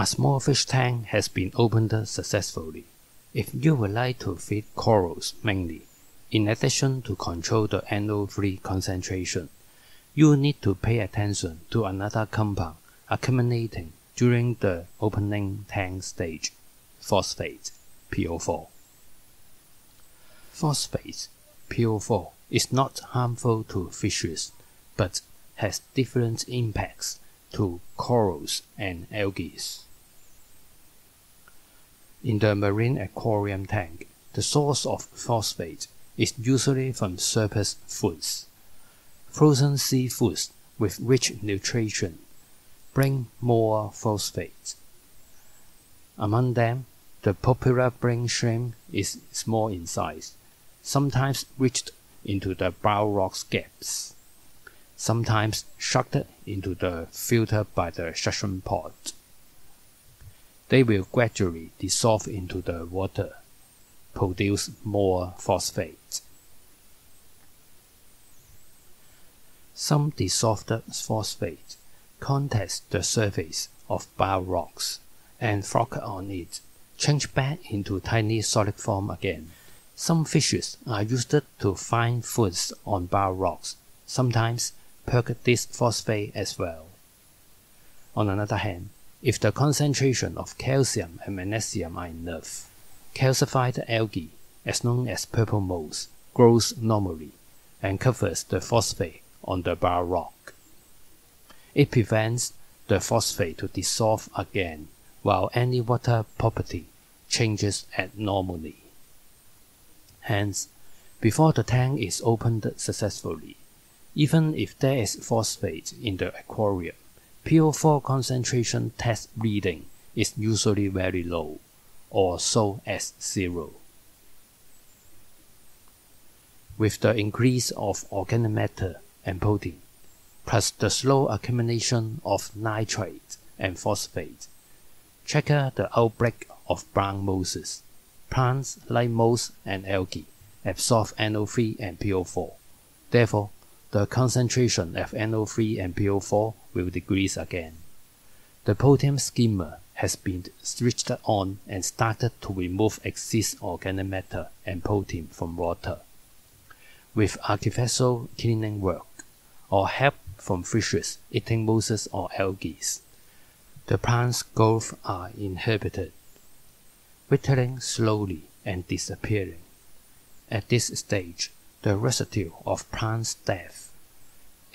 A small fish tank has been opened successfully. If you would like to feed corals mainly, in addition to control the NO3 concentration, you need to pay attention to another compound accumulating during the opening tank stage, phosphate, PO4. Phosphate, PO4, is not harmful to fishes, but has different impacts to corals and algae. In the marine aquarium tank, the source of phosphate is usually from surface foods. Frozen seafoods with rich nutrition bring more phosphate. Among them, the popular brine shrimp is small in size, sometimes reached into the bile rocks gaps, sometimes sucked into the filter by the suction pod. They will gradually dissolve into the water, produce more phosphate. Some dissolved phosphate contacts the surface of bile rocks and flock on it, change back into tiny solid form again. Some fishes are used to find foods on bile rocks, sometimes perk this phosphate as well. On another hand, if the concentration of calcium and magnesium are enough, calcified algae, as known as purple moss, grows normally and covers the phosphate on the bile rock. It prevents the phosphate to dissolve again while any water property changes abnormally. Hence, before the tank is opened successfully, even if there is phosphate in the aquarium, PO4 concentration test reading is usually very low, or so as zero. With the increase of organic matter and protein, plus the slow accumulation of nitrate and phosphate. Check the outbreak of brown mosses. Plants like moss and algae absorb NO3 and PO4. Therefore, the concentration of NO3 and PO4 will decrease again. The protein skimmer has been switched on and started to remove excess organic matter and protein from water. With artificial cleaning work, or help from fishes eating mosses or algae. The plant's growth are inhibited, withering slowly and disappearing. At this stage, the residue of plant's death,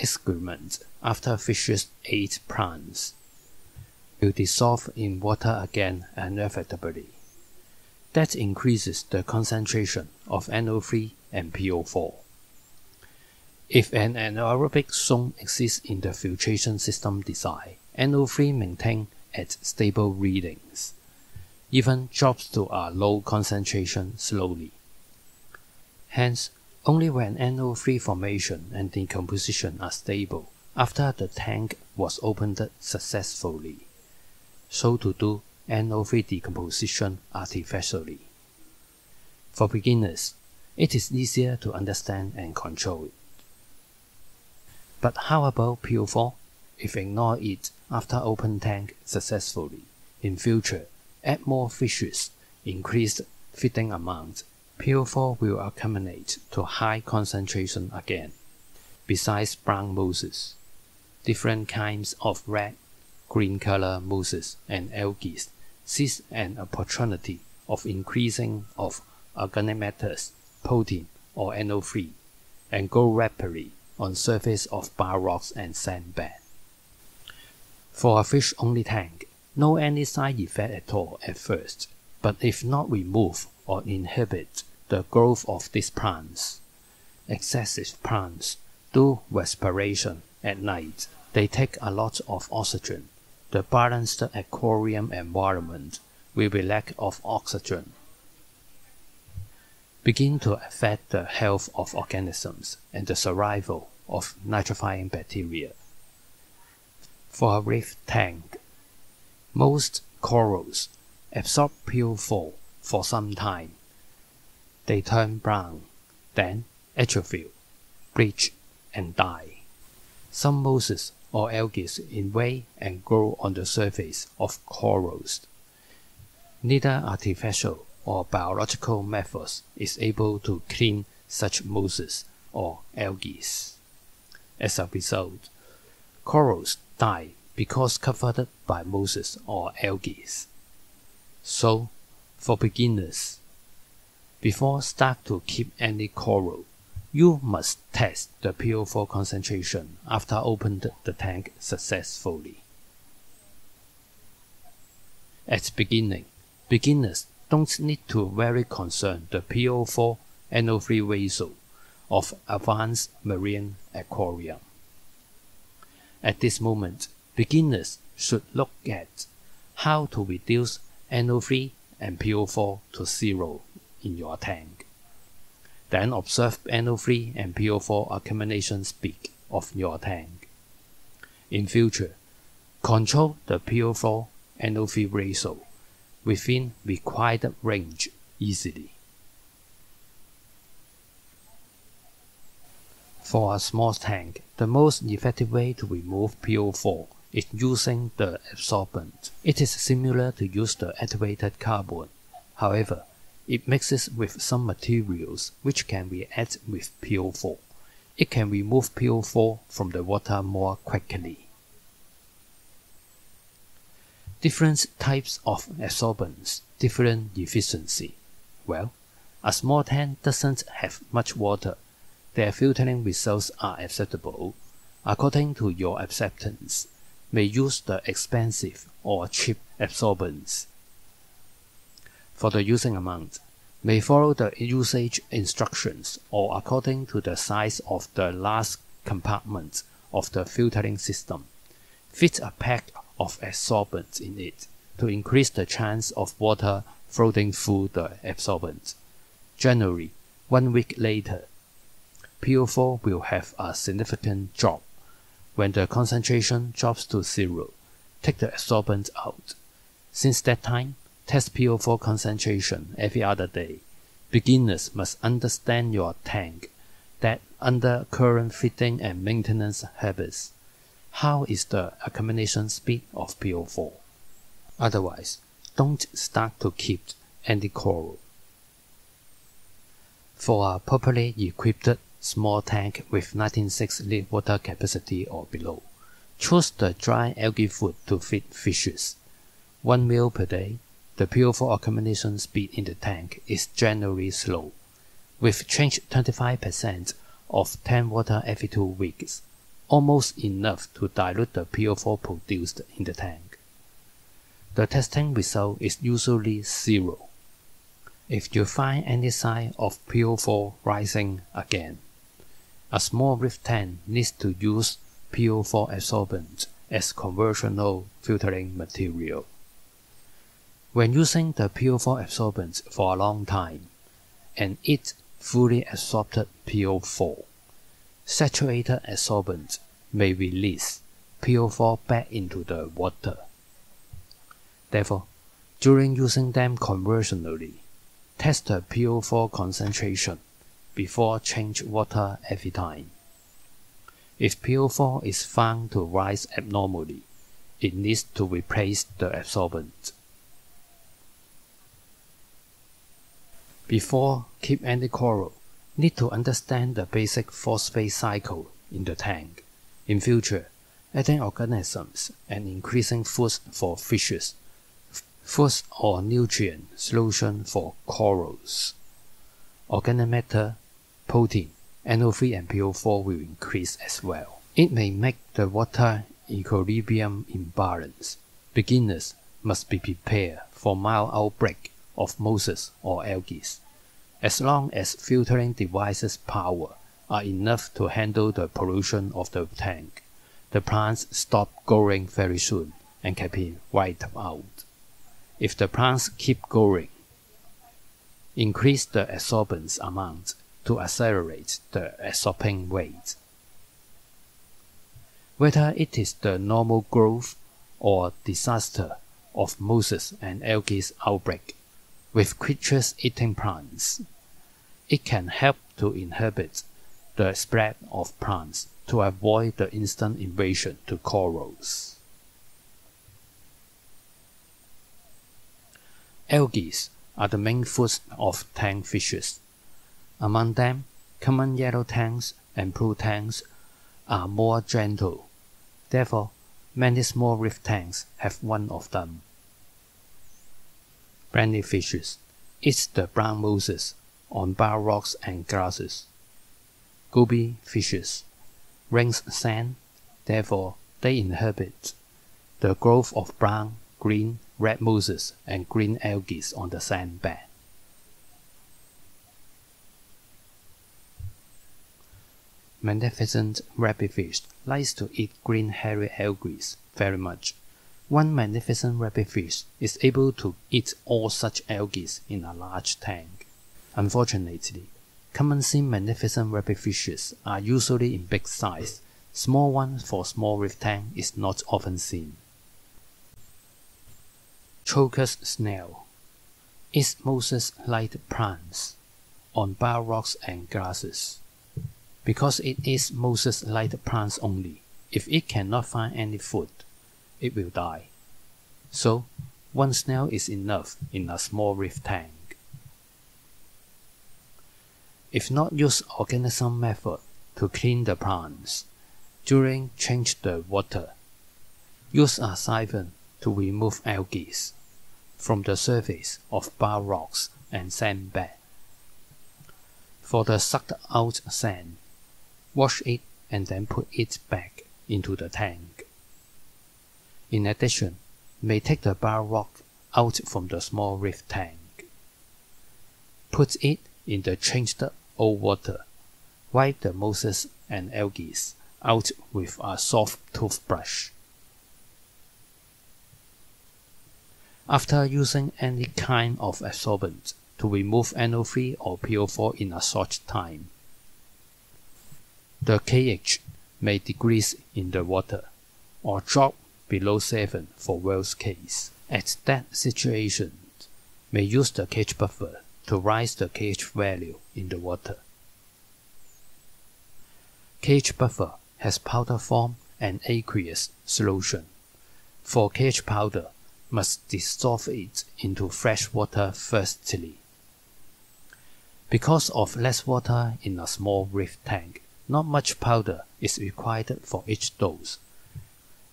excrement after fishes ate plants, will dissolve in water again inevitably. That increases the concentration of NO3 and PO4. If an anaerobic zone exists in the filtration system design, NO3 maintained at stable readings, even drops to a low concentration slowly. Hence, only when NO3 formation and decomposition are stable after the tank was opened successfully, so to do NO3 decomposition artificially. For beginners, it is easier to understand and control it. But how about PO4? If ignore it after open tank successfully, in future, add more fishes, increased feeding amount, PO4 will accumulate to high concentration again. Besides brown mosses, different kinds of red, green color mosses and algae seize an opportunity of increasing of organic matters, protein, or NO3, and grow rapidly on surface of bile rocks and sandbed. For a fish-only tank, no any side effect at all at first, but if not remove or inhibit the growth of these plants, excessive plants do respiration at night. They take a lot of oxygen. The balanced aquarium environment will be lack of oxygen begin to affect the health of organisms and the survival of nitrifying bacteria. For a reef tank, most corals absorb PO4 for some time. They turn brown, then atrophy, bleach, and die. Some mosses or algae invade and grow on the surface of corals. Neither artificial or biological methods is able to clean such mosses or algae. As a result, corals die because covered by mosses or algae. So, for beginners, before start to keep any coral, you must test the PO4 concentration after opened the tank successfully. At beginning, beginners don't need to very concern the PO4 NO3 ratio of advanced marine aquarium. At this moment, beginners should look at how to reduce NO3 and PO4 to zero in your tank. Then observe NO3 and PO4 accumulation speed of your tank. In future, control the PO4 NO3 ratio within required range easily. For a small tank, the most effective way to remove PO4 is using the absorbent. It is similar to use the activated carbon. However, it mixes with some materials which can react with PO4. It can remove PO4 from the water more quickly. Different types of absorbents, different efficiency. Well, a small tank doesn't have much water. Their filtering results are acceptable. According to your acceptance, may use the expensive or cheap absorbents for the using amount may follow the usage instructions or according to the size of the last compartment of the filtering system. Fit a pack of absorbent in it to increase the chance of water floating through the absorbent. Generally, one week later, PO4 will have a significant drop. When the concentration drops to zero, take the absorbent out. Since that time, Test PO4 concentration every other day. Beginners must understand your tank that under current fitting and maintenance habits. How is the accumulation speed of PO4? Otherwise, don't start to keep any coral. For a properly equipped small tank with 19.6 liter water capacity or below, choose the dry algae food to feed fishes. One meal per day the PO4 accumulation speed in the tank is generally slow, with change 25% of tank water every two weeks, almost enough to dilute the PO4 produced in the tank. The testing result is usually zero. If you find any sign of PO4 rising again, a small reef tank needs to use PO4 absorbent as conventional filtering material. When using the PO4 absorbent for a long time, and it fully absorbed PO4, saturated absorbent may release PO4 back into the water. Therefore, during using them conventionally, test the PO4 concentration before change water every time. If PO4 is found to rise abnormally, it needs to replace the absorbent. Before keep any coral, need to understand the basic phosphate cycle in the tank. In future, adding organisms and increasing food for fishes, food or nutrient solution for corals. Organic matter, protein, NO3 and PO4 will increase as well. It may make the water equilibrium imbalance. Beginners must be prepared for mild outbreak of mosses or algae. As long as filtering devices' power are enough to handle the pollution of the tank, the plants stop growing very soon and can be wiped out. If the plants keep growing, increase the absorbance amount to accelerate the absorbing rate. Whether it is the normal growth or disaster of mosses and algae outbreak, with creatures eating plants. It can help to inhibit the spread of plants to avoid the instant invasion to corals. Algae are the main foods of tank fishes. Among them, common yellow tangs and blue tangs are more gentle. Therefore, many small reef tanks have one of them. Brandy fishes eat the brown mosses on bar rocks and grasses. Goby fishes rings sand, therefore they inhabit the growth of brown, green, red mosses and green algae on the sandbed. Magnificent rabbitfish likes to eat green hairy algae very much. One magnificent rabbitfish is able to eat all such algae in a large tank. Unfortunately, common sea magnificent rabbitfishes are usually in big size. Small ones for small reef tank is not often seen. Trochus snail eats mosses-like plants on bar rocks and grasses. Because it eats mosses-like plants only, if it cannot find any food, it will die. So, one snail is enough in a small reef tank. If not use organism method to clean the plants, during change the water, use a siphon to remove algae from the surface of bar rocks and sand sandbed. For the sucked out sand, wash it and then put it back into the tank. In addition, may take the bar rock out from the small reef tank. Put it in the changed old water. Wipe the mosses and algae out with a soft toothbrush. After using any kind of absorbent to remove NO3 or PO4 in a short time, the KH may decrease in the water or drop below 7 for worst case. At that situation, may use the KH buffer to rise the KH value in the water. KH buffer has powder form and aqueous solution. For KH powder, must dissolve it into fresh water firstly. Because of less water in a small reef tank, not much powder is required for each dose.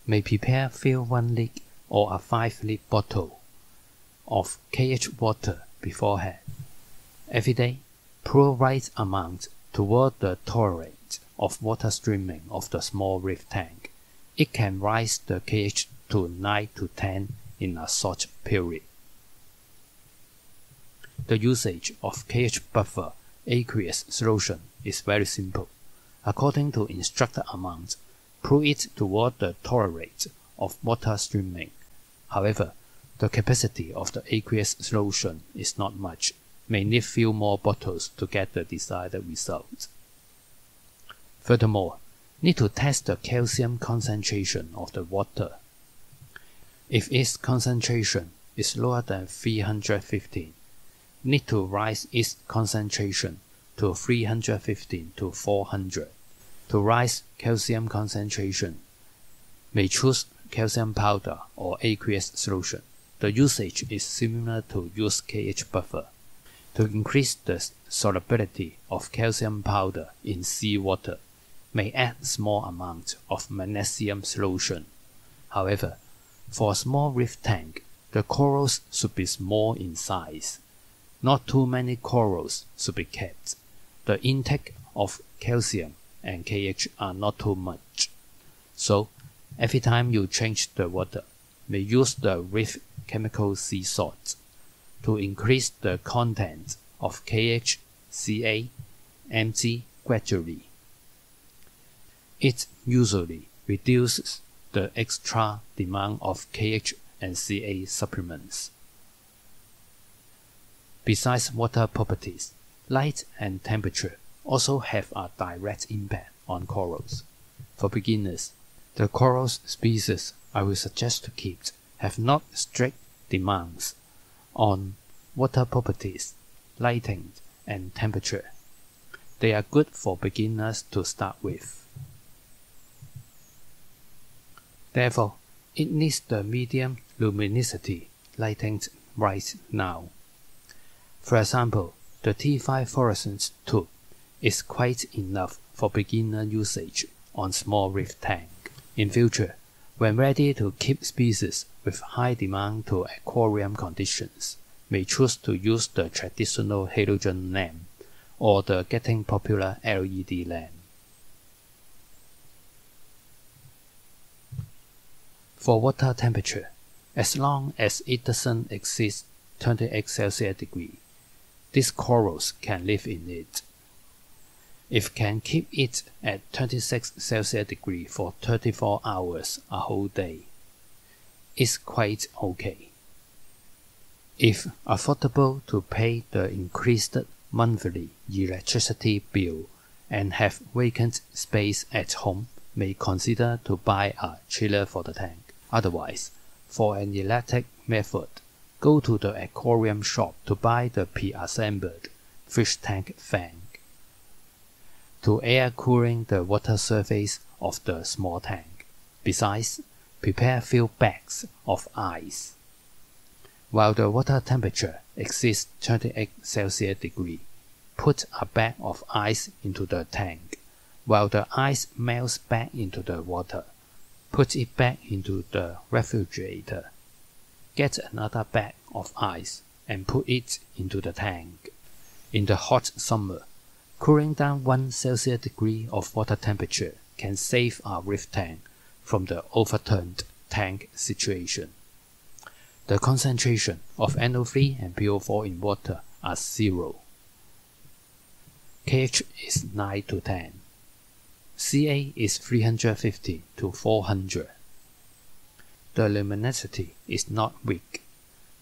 May prepare fill 1 liter or a 5 liter bottle of KH water beforehand. Every day, pour right amount toward the torrent of water streaming of the small reef tank. It can rise the KH to 9 to 10 in a short period. The usage of KH buffer aqueous solution is very simple. According to instructed amount, it toward the torrent of water streaming. However, the capacity of the aqueous solution is not much, may need few more bottles to get the desired result. Furthermore, need to test the calcium concentration of the water if its concentration is lower than 315, need to rise its concentration to 315 to 400. To rise calcium concentration, may choose calcium powder or aqueous solution. The usage is similar to use KH buffer. To increase the solubility of calcium powder in seawater, may add small amount of magnesium solution. However, for a small reef tank, the corals should be small in size. Not too many corals should be kept. The intake of calcium and KH are not too much. So, every time you change the water, may use the reef chemical sea salt to increase the content of KH, Ca, Mg gradually. It usually reduces the extra demand of KH and Ca supplements. Besides water properties, light and temperature also have a direct impact on corals. For beginners, the coral species I will suggest to keep have not strict demands on water properties, lighting, and temperature. They are good for beginners to start with. Therefore, it needs the medium luminosity lighting right now. For example, the T5 fluorescence tube is quite enough for beginner usage on small reef tank. In future, when ready to keep species with high demand to aquarium conditions, may choose to use the traditional halogen lamp or the getting popular LED lamp. For water temperature, as long as it doesn't exceed 28 Celsius degree, these corals can live in it. If can keep it at 26 Celsius degree for 34 hours a whole day, it's quite okay. If affordable to pay the increased monthly electricity bill and have vacant space at home, may consider to buy a chiller for the tank. Otherwise, for an electric method, go to the aquarium shop to buy the pre-assembled fish tank fan to air cooling the water surface of the small tank. Besides, prepare few bags of ice. While the water temperature exceeds 28 Celsius degree, put a bag of ice into the tank. While the ice melts back into the water, put it back into the refrigerator. Get another bag of ice and put it into the tank. In the hot summer, Cooling down 1 Celsius degree of water temperature can save our reef tank from the overturned tank situation. The concentration of NO3 and PO4 in water are zero. KH is 9 to 10. Ca is 350 to 400. The luminosity is not weak.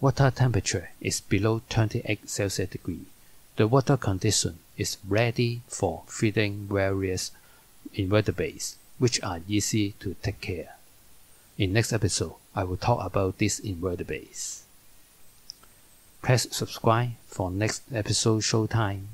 Water temperature is below 28 Celsius degree. The water condition is ready for feeding various invertebrates, which are easy to take care. In next episode, I will talk about these invertebrates. Press subscribe for next episode showtime.